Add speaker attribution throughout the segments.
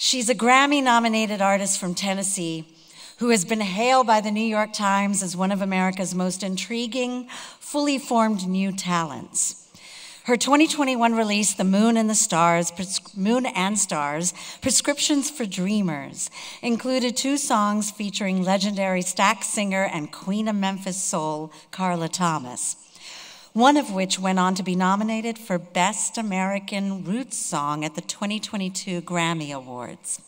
Speaker 1: She's a Grammy nominated artist from Tennessee who has been hailed by the New York Times as one of America's most intriguing, fully formed new talents. Her 2021 release, The Moon and the Stars, Moon and Stars, Prescriptions for Dreamers, included two songs featuring legendary Stax singer and Queen of Memphis Soul, Carla Thomas. One of which went on to be nominated for Best American Roots Song at the 2022 Grammy Awards.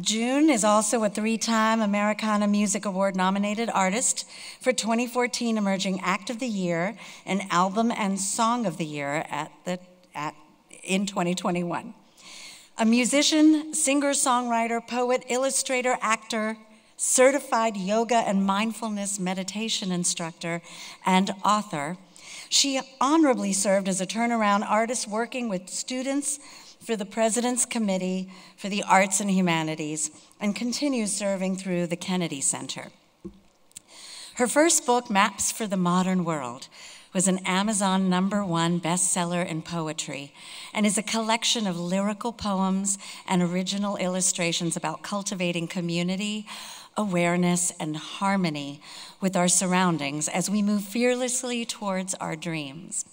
Speaker 1: June is also a three time Americana Music Award nominated artist for 2014 Emerging Act of the Year and Album and Song of the Year at the, at, in 2021. A musician, singer, songwriter, poet, illustrator, actor, certified yoga and mindfulness meditation instructor, and author. She honorably served as a turnaround artist working with students for the President's Committee for the Arts and Humanities and continues serving through the Kennedy Center. Her first book, Maps for the Modern World, was an Amazon number one bestseller in poetry and is a collection of lyrical poems and original illustrations about cultivating community, awareness, and harmony with our surroundings as we move fearlessly towards our dreams.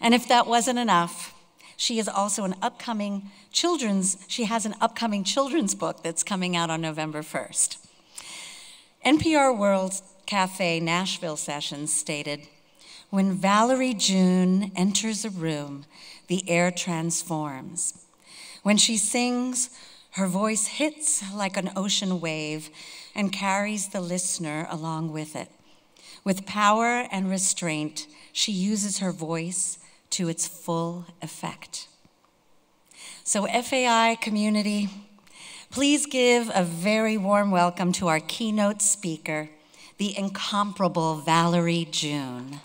Speaker 1: And if that wasn't enough, she is also an upcoming children's, she has an upcoming children's book that's coming out on November 1st. NPR World Cafe Nashville Sessions stated, when Valerie June enters a room, the air transforms. When she sings, her voice hits like an ocean wave and carries the listener along with it. With power and restraint, she uses her voice to its full effect. So, FAI community, please give a very warm welcome to our keynote speaker, the incomparable Valerie June.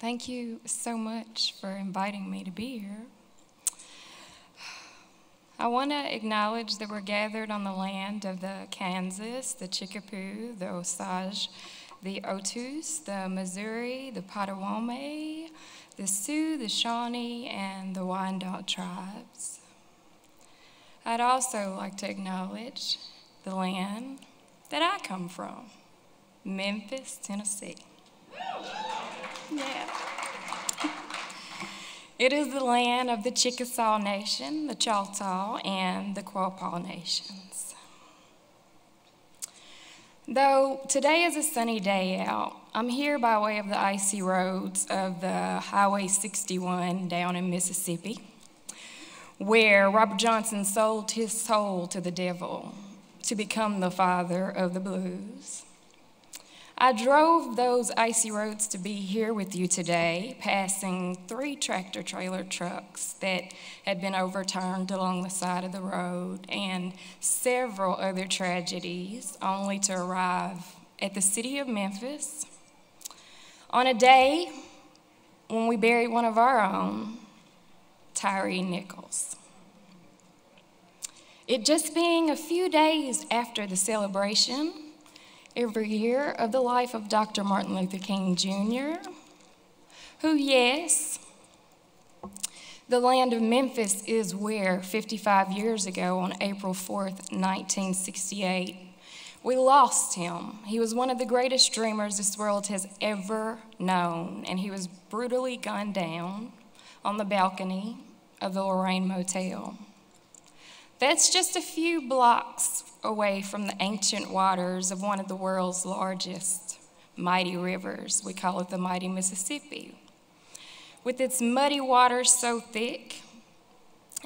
Speaker 2: Thank you so much for inviting me to be here. I want to acknowledge that we're gathered on the land of the Kansas, the Kickapoo, the Osage, the Otoes, the Missouri, the Potawatomi, the Sioux, the Shawnee, and the Wyandot tribes. I'd also like to acknowledge the land that I come from, Memphis, Tennessee. Yeah. It is the land of the Chickasaw Nation, the Choctaw, and the Quapaw Nations. Though today is a sunny day out, I'm here by way of the icy roads of the Highway 61 down in Mississippi, where Robert Johnson sold his soul to the devil to become the father of the blues. I drove those icy roads to be here with you today, passing three tractor trailer trucks that had been overturned along the side of the road and several other tragedies, only to arrive at the city of Memphis on a day when we buried one of our own, Tyre Nichols. It just being a few days after the celebration every year of the life of Dr. Martin Luther King Jr., who, yes, the land of Memphis is where 55 years ago, on April 4th, 1968, we lost him. He was one of the greatest dreamers this world has ever known, and he was brutally gunned down on the balcony of the Lorraine Motel. That's just a few blocks away from the ancient waters of one of the world's largest mighty rivers. We call it the mighty Mississippi. With its muddy waters so thick,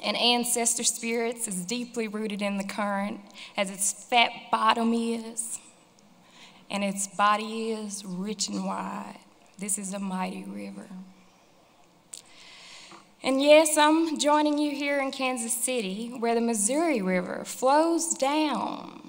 Speaker 2: and ancestor spirits as deeply rooted in the current as its fat bottom is, and its body is rich and wide. This is a mighty river. And yes, I'm joining you here in Kansas City, where the Missouri River flows down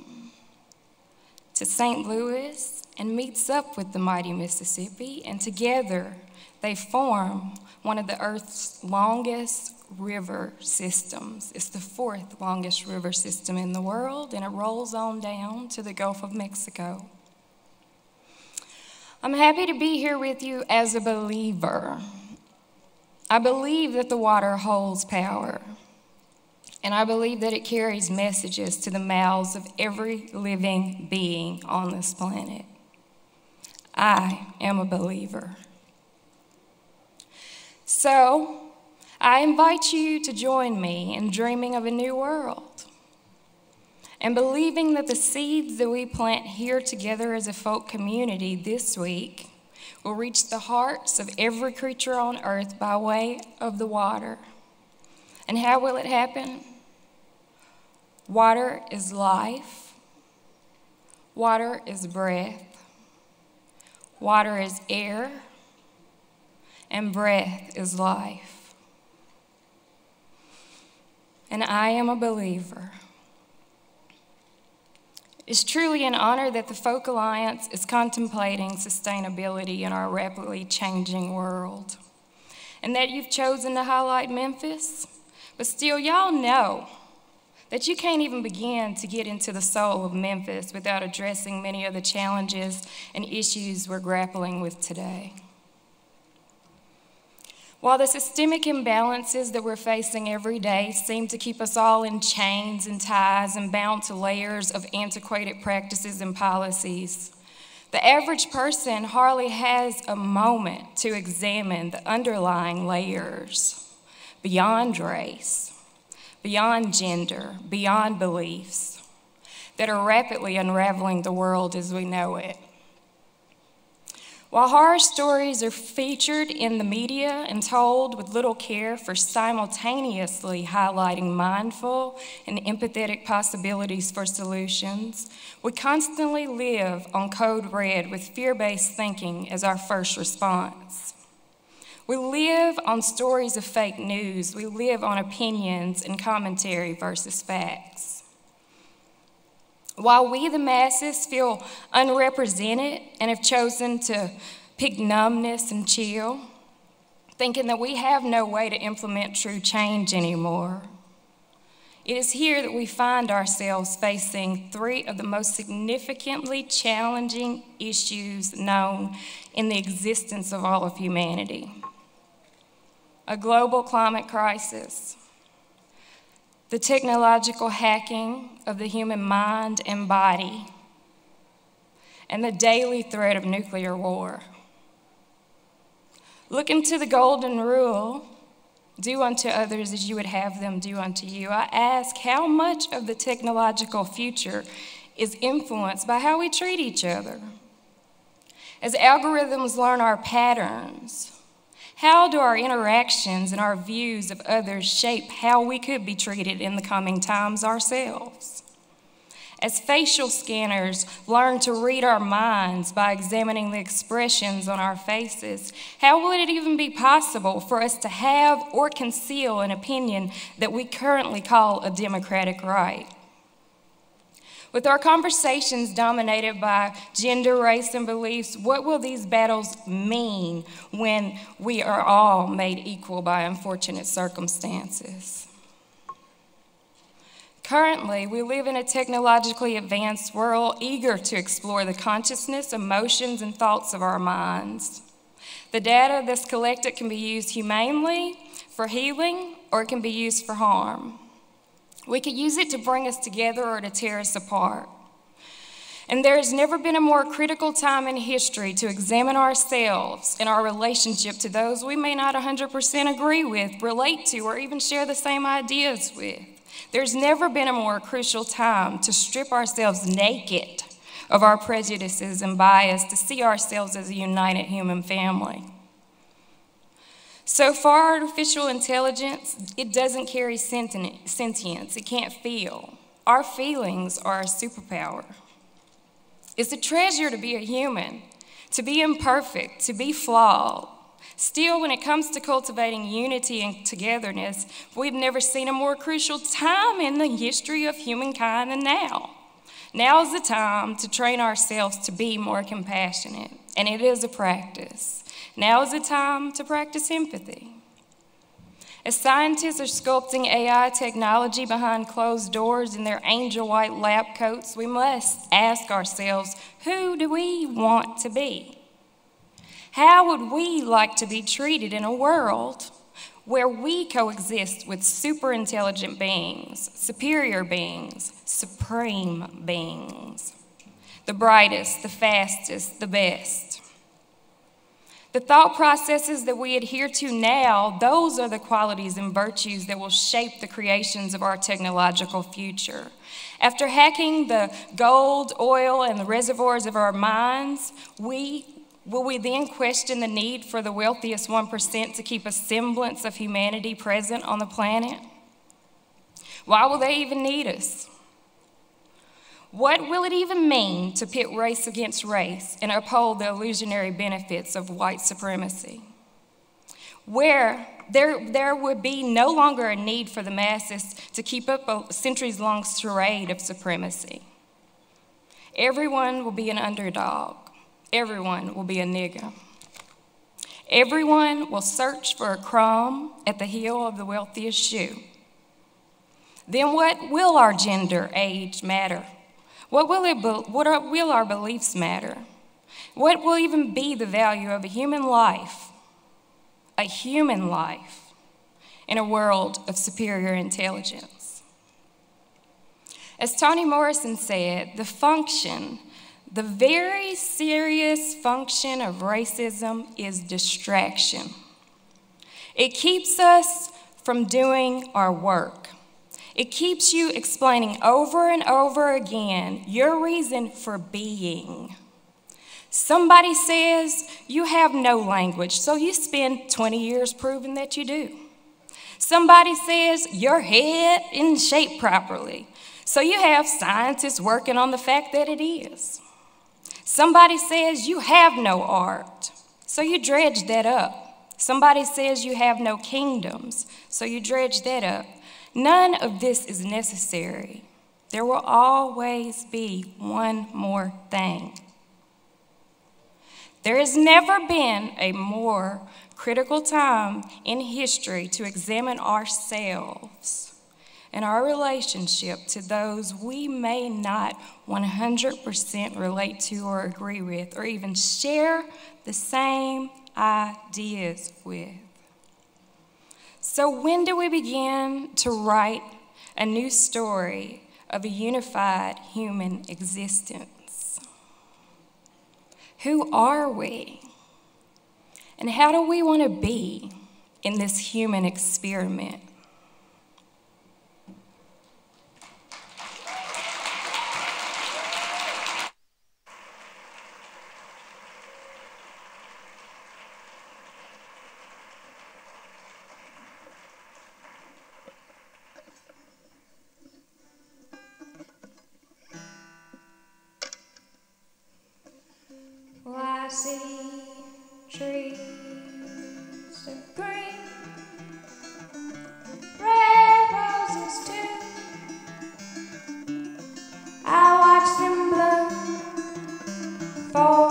Speaker 2: to St. Louis and meets up with the mighty Mississippi, and together they form one of the Earth's longest river systems. It's the fourth longest river system in the world, and it rolls on down to the Gulf of Mexico. I'm happy to be here with you as a believer. I believe that the water holds power, and I believe that it carries messages to the mouths of every living being on this planet. I am a believer. So, I invite you to join me in dreaming of a new world and believing that the seeds that we plant here together as a folk community this week will reach the hearts of every creature on earth by way of the water. And how will it happen? Water is life, water is breath, water is air, and breath is life and I am a believer. It's truly an honor that the Folk Alliance is contemplating sustainability in our rapidly changing world. And that you've chosen to highlight Memphis, but still, y'all know that you can't even begin to get into the soul of Memphis without addressing many of the challenges and issues we're grappling with today. While the systemic imbalances that we're facing every day seem to keep us all in chains and ties and bound to layers of antiquated practices and policies, the average person hardly has a moment to examine the underlying layers beyond race, beyond gender, beyond beliefs that are rapidly unraveling the world as we know it. While horror stories are featured in the media and told with little care for simultaneously highlighting mindful and empathetic possibilities for solutions, we constantly live on code red with fear based thinking as our first response. We live on stories of fake news, we live on opinions and commentary versus facts. While we, the masses, feel unrepresented and have chosen to pick numbness and chill, thinking that we have no way to implement true change anymore, it is here that we find ourselves facing three of the most significantly challenging issues known in the existence of all of humanity. A global climate crisis the technological hacking of the human mind and body, and the daily threat of nuclear war. Look into the golden rule do unto others as you would have them do unto you. I ask how much of the technological future is influenced by how we treat each other. As algorithms learn our patterns, how do our interactions and our views of others shape how we could be treated in the coming times ourselves? As facial scanners learn to read our minds by examining the expressions on our faces, how would it even be possible for us to have or conceal an opinion that we currently call a democratic right? With our conversations dominated by gender, race, and beliefs, what will these battles mean when we are all made equal by unfortunate circumstances? Currently, we live in a technologically advanced world eager to explore the consciousness, emotions, and thoughts of our minds. The data that's collected can be used humanely for healing or it can be used for harm. We could use it to bring us together or to tear us apart. And there has never been a more critical time in history to examine ourselves and our relationship to those we may not 100% agree with, relate to, or even share the same ideas with. There's never been a more crucial time to strip ourselves naked of our prejudices and bias to see ourselves as a united human family. So far, artificial intelligence, it doesn't carry sentience, it can't feel. Our feelings are a superpower. It's a treasure to be a human, to be imperfect, to be flawed. Still, when it comes to cultivating unity and togetherness, we've never seen a more crucial time in the history of humankind than now. Now is the time to train ourselves to be more compassionate, and it is a practice. Now is the time to practice empathy. As scientists are sculpting AI technology behind closed doors in their angel white lab coats, we must ask ourselves who do we want to be? How would we like to be treated in a world where we coexist with super intelligent beings, superior beings, supreme beings, the brightest, the fastest, the best? The thought processes that we adhere to now, those are the qualities and virtues that will shape the creations of our technological future. After hacking the gold, oil, and the reservoirs of our minds, we Will we then question the need for the wealthiest 1% to keep a semblance of humanity present on the planet? Why will they even need us? What will it even mean to pit race against race and uphold the illusionary benefits of white supremacy? Where there, there would be no longer a need for the masses to keep up a centuries long charade of supremacy. Everyone will be an underdog, everyone will be a nigger. Everyone will search for a crumb at the heel of the wealthiest shoe. Then what will our gender, age matter? What will, it be, what are, will our beliefs matter? What will even be the value of a human life, a human life, in a world of superior intelligence? As Toni Morrison said, the function, the very serious function of racism is distraction. It keeps us from doing our work. It keeps you explaining over and over again your reason for being. Somebody says you have no language, so you spend 20 years proving that you do. Somebody says your head isn't shaped properly, so you have scientists working on the fact that it is. Somebody says you have no art, so you dredge that up. Somebody says you have no kingdoms, so you dredge that up. None of this is necessary. There will always be one more thing. There has never been a more critical time in history to examine ourselves and our relationship to those we may not 100% relate to or agree with or even share the same ideas with. So, when do we begin to write a new story of a unified human existence? Who are we? And how do we want to be in this human experiment? fall.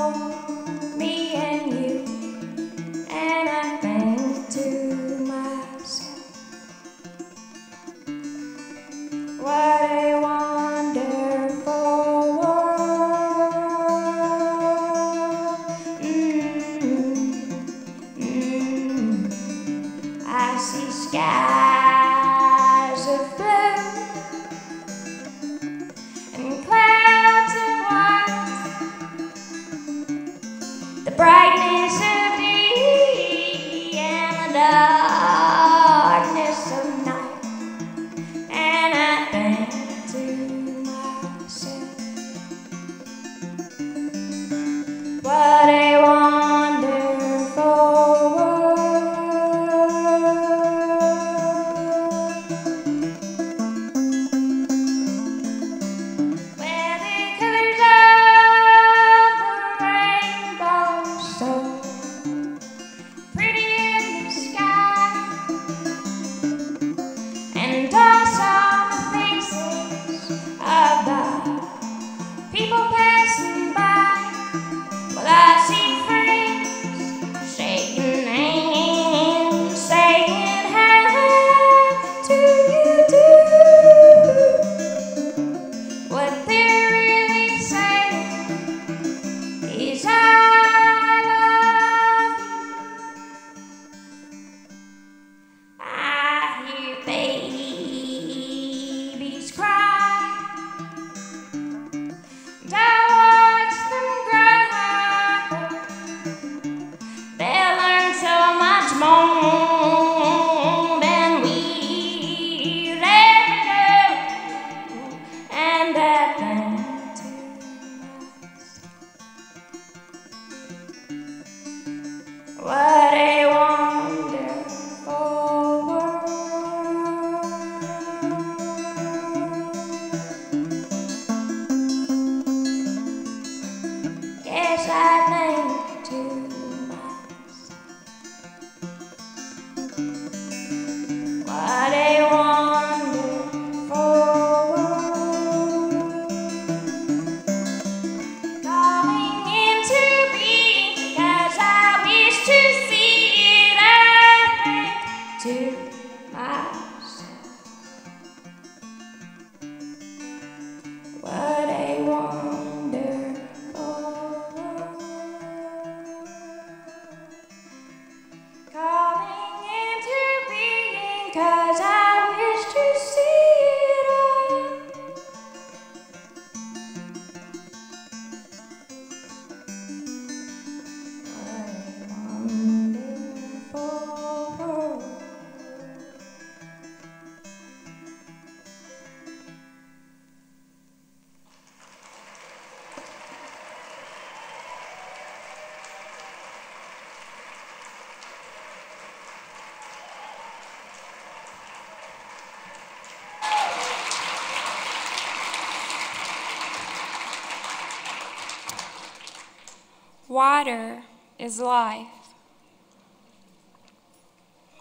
Speaker 2: Water is life.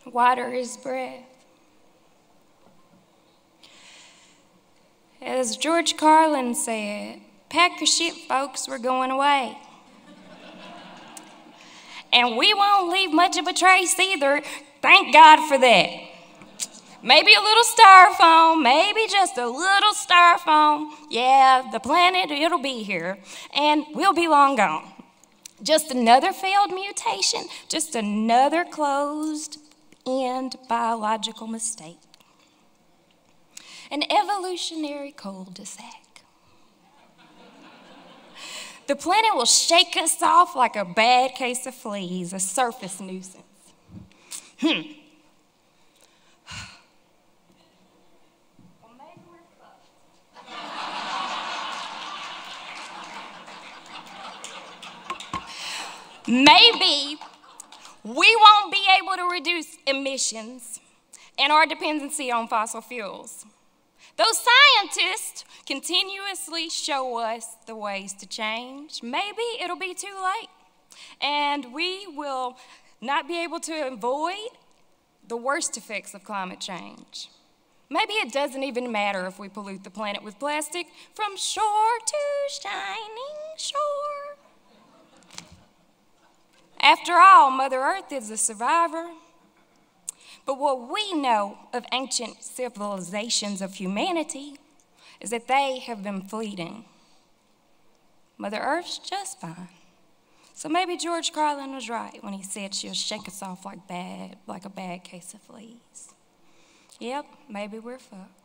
Speaker 2: Water is breath. As George Carlin said, pack your shit, folks, we're going away. and we won't leave much of a trace either. Thank God for that. Maybe a little styrofoam, maybe just a little styrofoam. Yeah, the planet, it'll be here, and we'll be long gone. Just another failed mutation, just another closed end biological mistake. An evolutionary cul de sac. The planet will shake us off like a bad case of fleas, a surface nuisance. Hmm. Well, maybe we're fucked. Maybe we won't be able to reduce emissions and our dependency on fossil fuels. Those scientists continuously show us the ways to change. Maybe it'll be too late, and we will not be able to avoid the worst effects of climate change. Maybe it doesn't even matter if we pollute the planet with plastic from shore to shining shore. After all, Mother Earth is a survivor. But what we know of ancient civilizations of humanity is that they have been fleeting. Mother Earth's just fine. So maybe George Carlin was right when he said she'll shake us off like bad, like a bad case of fleas. Yep, maybe we're fucked.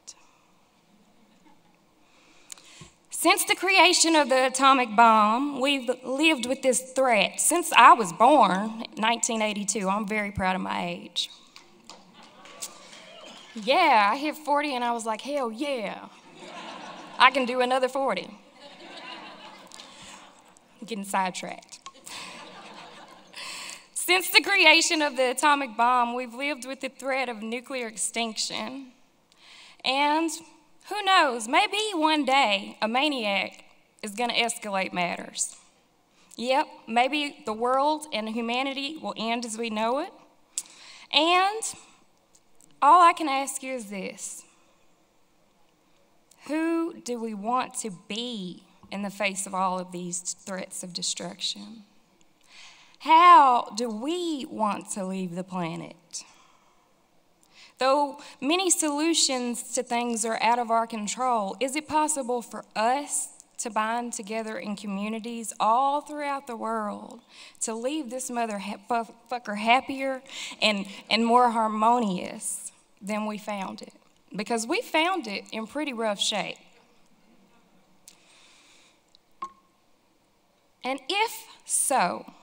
Speaker 2: Since the creation of the atomic bomb, we've lived with this threat since I was born, 1982. I'm very proud of my age. Yeah, I hit 40 and I was like, hell yeah. I can do another 40. I'm getting sidetracked. Since the creation of the atomic bomb, we've lived with the threat of nuclear extinction. And who knows, maybe one day a maniac is going to escalate matters. Yep, maybe the world and humanity will end as we know it. And all I can ask you is this Who do we want to be in the face of all of these threats of destruction? How do we want to leave the planet? Though many solutions to things are out of our control, is it possible for us to bind together in communities all throughout the world to leave this mother fucker happier and, and more harmonious than we found it? Because we found it in pretty rough shape. And if so,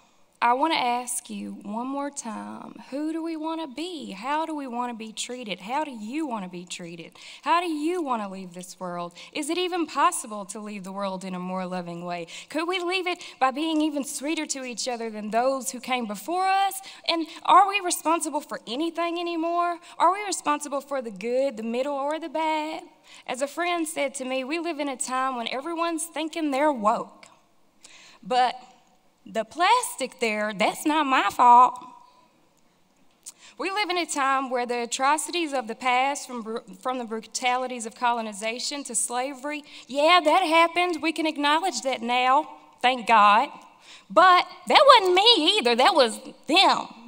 Speaker 2: I want to ask you one more time who do we want to be? How do we want to be treated? How do you want to be treated? How do you want to leave this world? Is it even possible to leave the world in a more loving way? Could we leave it by being even sweeter to each other than those who came before us? And are we responsible for anything anymore? Are we responsible for the good, the middle, or the bad? As a friend said to me, we live in a time when everyone's thinking they're woke. But the plastic there, that's not my fault. We live in a time where the atrocities of the past, from, from the brutalities of colonization to slavery, yeah, that happened. We can acknowledge that now, thank God. But that wasn't me either, that was them.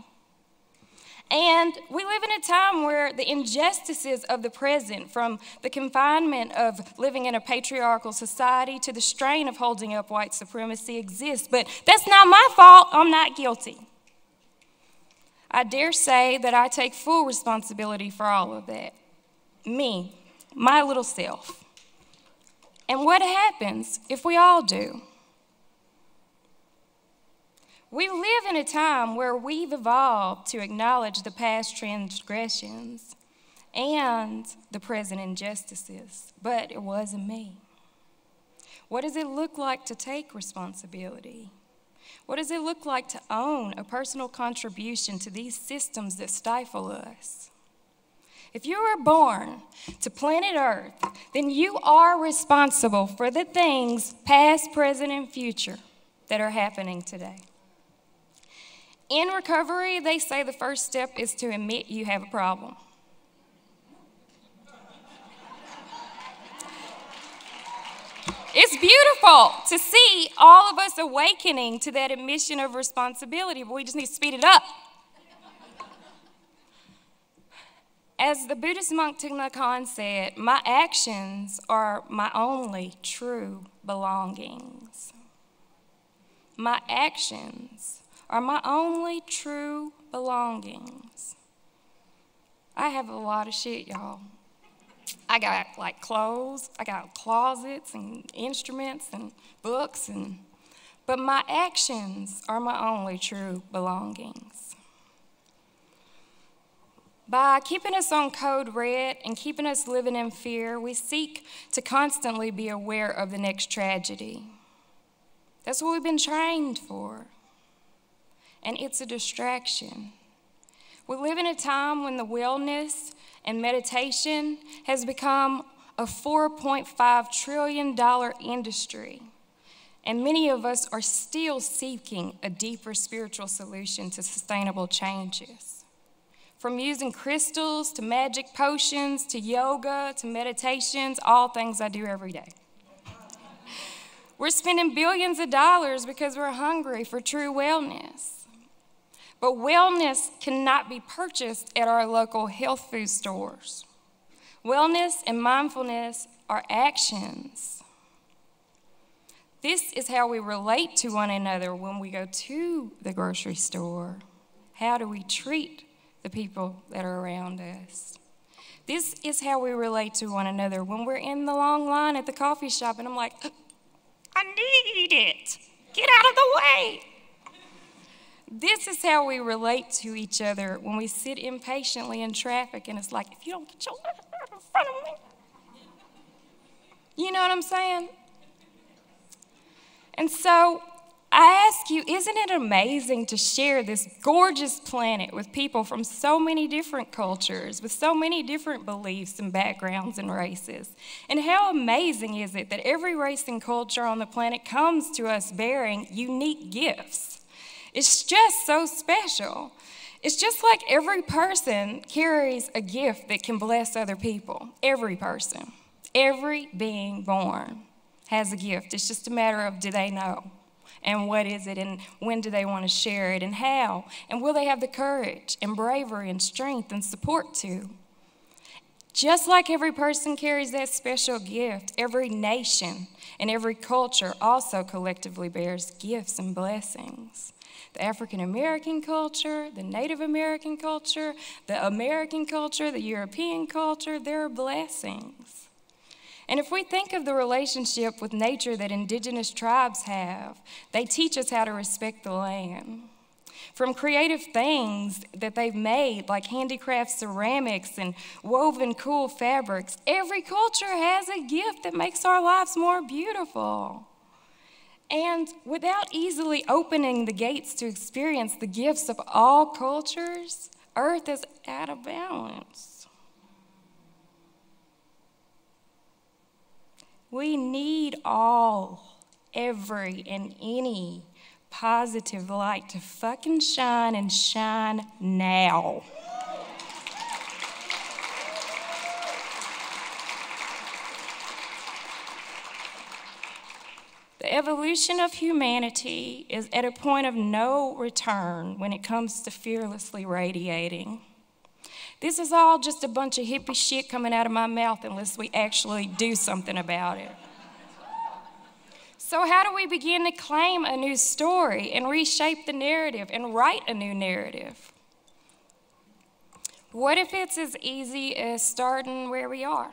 Speaker 2: And we live in a time where the injustices of the present, from the confinement of living in a patriarchal society to the strain of holding up white supremacy, exist. But that's not my fault. I'm not guilty. I dare say that I take full responsibility for all of that. Me, my little self. And what happens if we all do? We live in a time where we've evolved to acknowledge the past transgressions and the present injustices, but it wasn't me. What does it look like to take responsibility? What does it look like to own a personal contribution to these systems that stifle us? If you were born to planet Earth, then you are responsible for the things, past, present, and future, that are happening today. In recovery, they say the first step is to admit you have a problem. It's beautiful to see all of us awakening to that admission of responsibility, but we just need to speed it up. As the Buddhist monk Thich Nhat Hanh said, my actions are my only true belongings. My actions are my only true belongings. I have a lot of shit, y'all. I got like clothes, I got closets and instruments and books and but my actions are my only true belongings. By keeping us on code red and keeping us living in fear, we seek to constantly be aware of the next tragedy. That's what we've been trained for and it's a distraction. We live in a time when the wellness and meditation has become a $4.5 trillion industry. And many of us are still seeking a deeper spiritual solution to sustainable changes. From using crystals to magic potions to yoga to meditations, all things I do every day. We're spending billions of dollars because we're hungry for true wellness. But wellness cannot be purchased at our local health food stores. Wellness and mindfulness are actions. This is how we relate to one another when we go to the grocery store. How do we treat the people that are around us? This is how we relate to one another when we're in the long line at the coffee shop and I'm like, I need it. Get out of the way. This is how we relate to each other when we sit impatiently in traffic and it's like, if you don't get your ass in front of me. You know what I'm saying? And so I ask you, isn't it amazing to share this gorgeous planet with people from so many different cultures, with so many different beliefs and backgrounds and races? And how amazing is it that every race and culture on the planet comes to us bearing unique gifts? It's just so special. It's just like every person carries a gift that can bless other people. Every person, every being born has a gift. It's just a matter of do they know? And what is it? And when do they want to share it? And how? And will they have the courage and bravery and strength and support to? Just like every person carries that special gift, every nation and every culture also collectively bears gifts and blessings the African American culture, the Native American culture, the American culture, the European culture, they're blessings. And if we think of the relationship with nature that indigenous tribes have, they teach us how to respect the land. from creative things that they've made, like handicraft ceramics and woven cool fabrics. Every culture has a gift that makes our lives more beautiful. And without easily opening the gates to experience the gifts of all cultures, Earth is out of balance. We need all, every, and any positive light to fucking shine and shine now. The evolution of humanity is at a point of no return when it comes to fearlessly radiating. This is all just a bunch of hippie shit coming out of my mouth unless we actually do something about it. So, how do we begin to claim a new story and reshape the narrative and write a new narrative? What if it's as easy as starting where we are?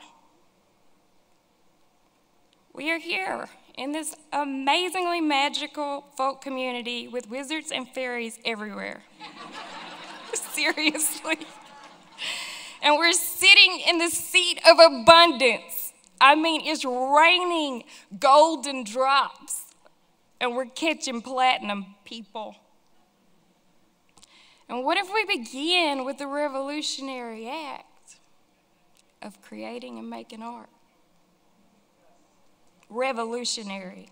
Speaker 2: We are here in this amazingly magical folk community with wizards and fairies everywhere. Seriously. And we're sitting in the seat of abundance. I mean, it's raining golden drops, and we're catching platinum people. And what if we begin with the revolutionary act of creating and making art? Revolutionary.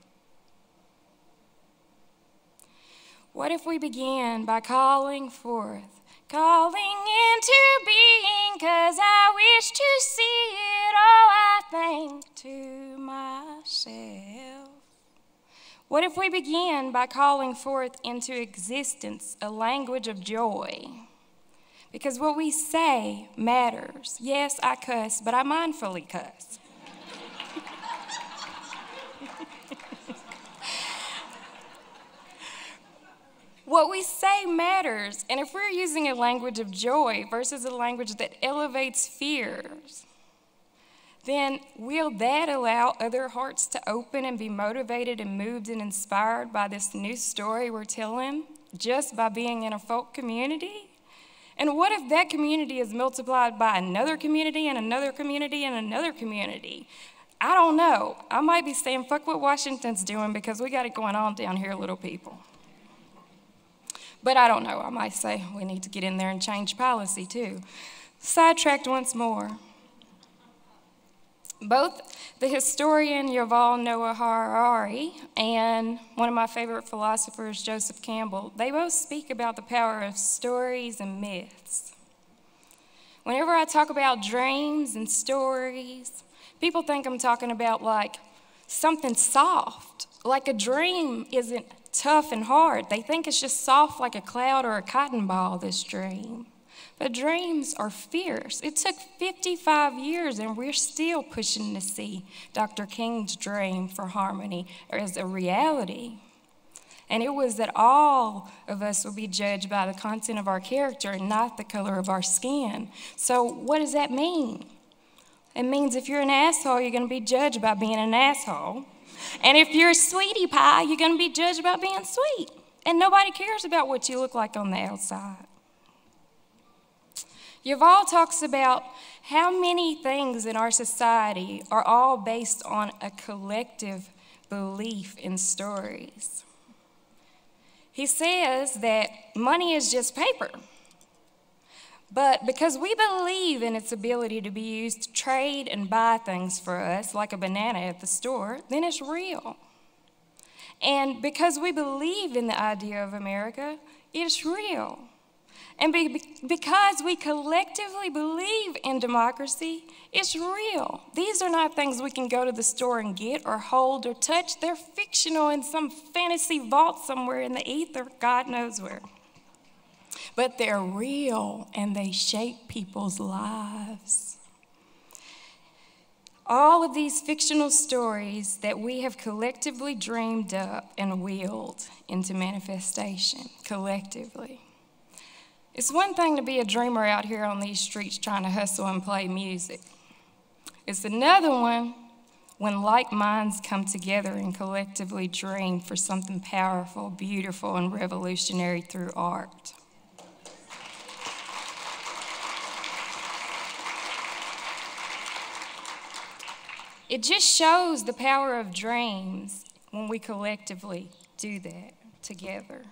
Speaker 2: What if we began by calling forth calling into being, cause I wish to see it. Oh, I think to myself. What if we begin by calling forth into existence a language of joy? Because what we say matters. Yes, I cuss, but I mindfully cuss. What we say matters, and if we're using a language of joy versus a language that elevates fears, then will that allow other hearts to open and be motivated and moved and inspired by this new story we're telling just by being in a folk community? And what if that community is multiplied by another community and another community and another community? I don't know. I might be saying, fuck what Washington's doing because we got it going on down here, little people. But I don't know, I might say we need to get in there and change policy too. Sidetracked once more. Both the historian Yuval Noah Harari and one of my favorite philosophers, Joseph Campbell, they both speak about the power of stories and myths. Whenever I talk about dreams and stories, people think I'm talking about like something soft. Like a dream isn't tough and hard. They think it's just soft like a cloud or a cotton ball, this dream. But dreams are fierce. It took 55 years, and we're still pushing to see Dr. King's dream for harmony as a reality. And it was that all of us would be judged by the content of our character and not the color of our skin. So, what does that mean? It means if you're an asshole, you're going to be judged by being an asshole. And if you're a sweetie pie, you're going to be judged about being sweet. And nobody cares about what you look like on the outside. Yuval talks about how many things in our society are all based on a collective belief in stories. He says that money is just paper. But because we believe in its ability to be used to trade and buy things for us, like a banana at the store, then it's real. And because we believe in the idea of America, it's real. And be, because we collectively believe in democracy, it's real. These are not things we can go to the store and get or hold or touch. They're fictional in some fantasy vault somewhere in the ether, God knows where but they're real and they shape people's lives. All of these fictional stories that we have collectively dreamed up and willed into manifestation, collectively. It's one thing to be a dreamer out here on these streets trying to hustle and play music. It's another one when like minds come together and collectively dream for something powerful, beautiful, and revolutionary through art. It just shows the power of dreams when we collectively do that together.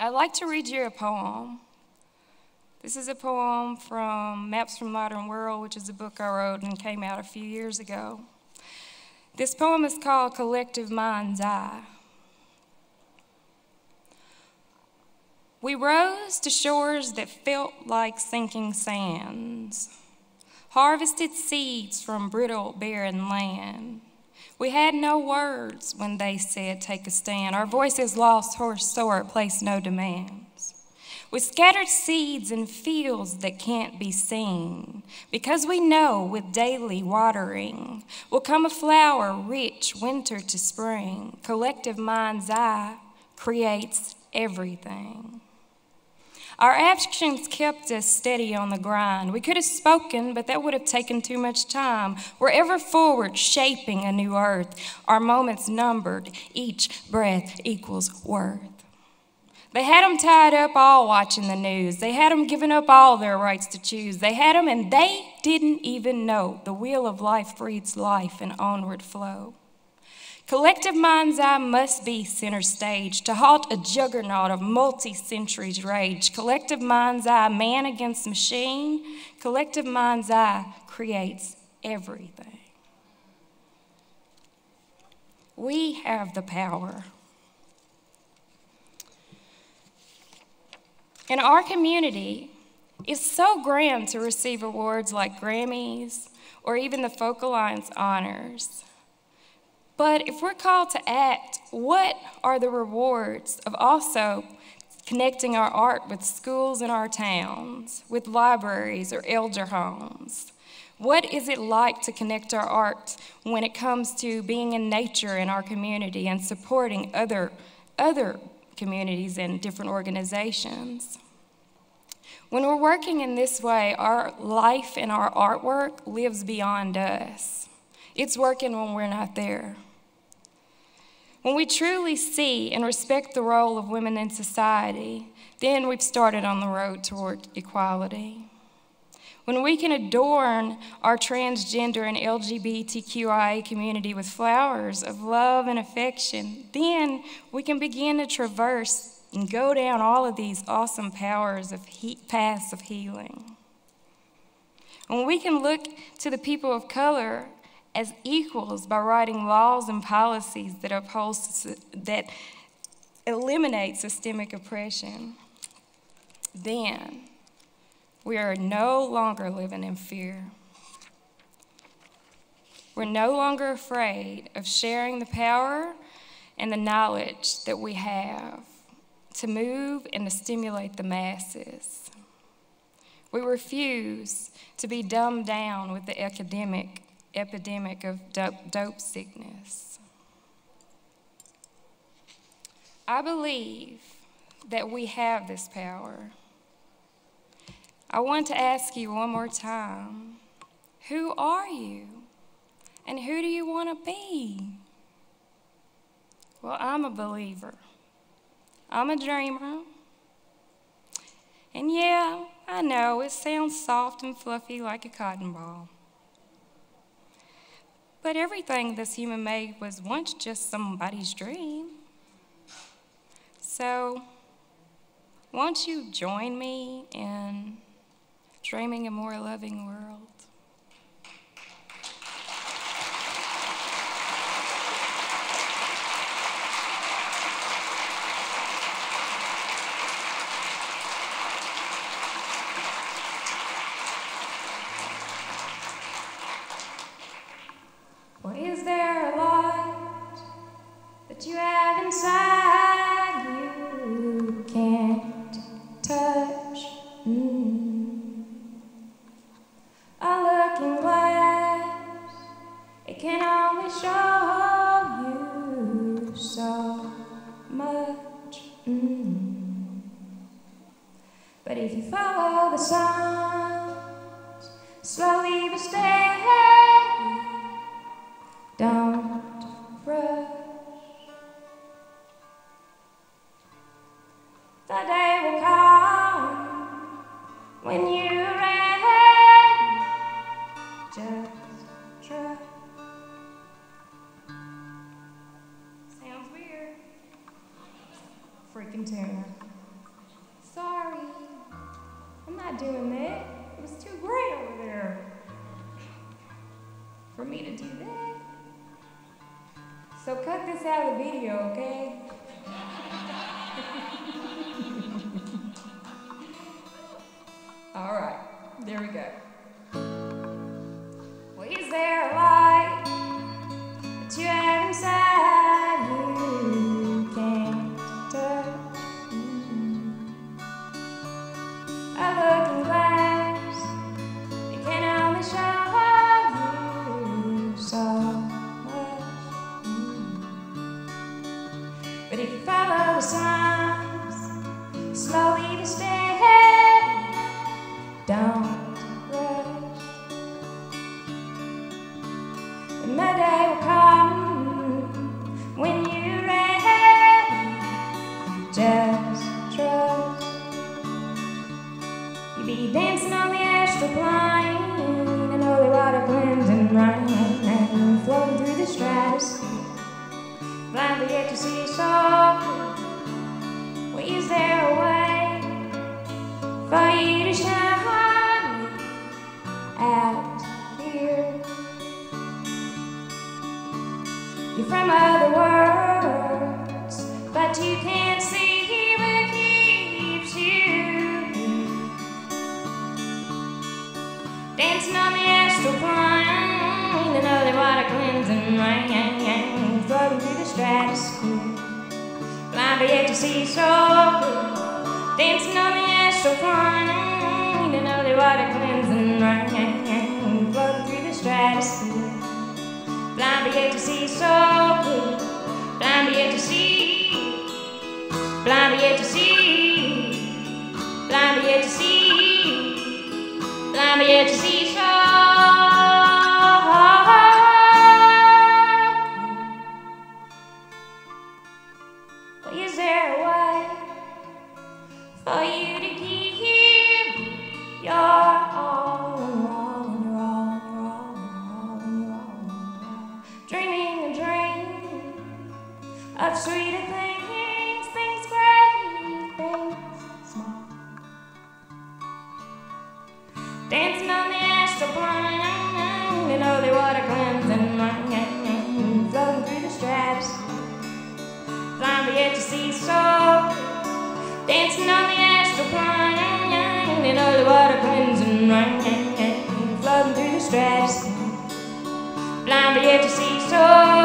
Speaker 2: I'd like to read you a poem. This is a poem from Maps from Modern World, which is a book I wrote and came out a few years ago. This poem is called Collective Mind's Eye. We rose to shores that felt like sinking sands, harvested seeds from brittle, barren land. We had no words when they said, Take a stand. Our voices lost hoarse sore, placed no demands. We scattered seeds in fields that can't be seen, because we know with daily watering will come a flower rich winter to spring. Collective mind's eye creates everything. Our actions kept us steady on the grind. We could have spoken, but that would have taken too much time. We're ever forward, shaping a new earth. Our moments numbered, each breath equals worth. They had them tied up all watching the news. They had them giving up all their rights to choose. They had them and they didn't even know the wheel of life breeds life and onward flow. Collective mind's eye must be center stage to halt a juggernaut of multi centuries rage. Collective mind's eye, man against machine. Collective mind's eye creates everything. We have the power. And our community, is so grand to receive awards like Grammys or even the Folk Alliance honors. But if we're called to act, what are the rewards of also connecting our art with schools in our towns, with libraries or elder homes? What is it like to connect our art when it comes to being in nature in our community and supporting other, other communities and different organizations? When we're working in this way, our life and our artwork lives beyond us. It's working when we're not there. When we truly see and respect the role of women in society, then we've started on the road toward equality. When we can adorn our transgender and LGBTQIA community with flowers of love and affection, then we can begin to traverse and go down all of these awesome powers of paths of healing. When we can look to the people of color as equals by writing laws and policies that uphold that eliminate systemic oppression, then we are no longer living in fear. We're no longer afraid of sharing the power and the knowledge that we have to move and to stimulate the masses. We refuse to be dumbed down with the academic epidemic of dope, dope sickness. I believe that we have this power. I want to ask you one more time who are you? And who do you want to be? Well, I'm a believer. I'm a dreamer. And yeah, I know it sounds soft and fluffy like a cotton ball. But everything this human made was once just somebody's dream. So, won't you join me in dreaming a more loving world? All right, there we go. Well, he's there. Dancing on the astral plane, the holy water cleansing rain, floating through the stratosphere. Blind but yet to see so clear. Dancing on the astral plane, the holy water cleansing rain, floating through the stratosphere. Blind but yet to see so clear. Blind but yet to see. Blind but yet to see. Blind but yet to see. Yeah. to see running, flooding through the streets. Blind, but yet to see so.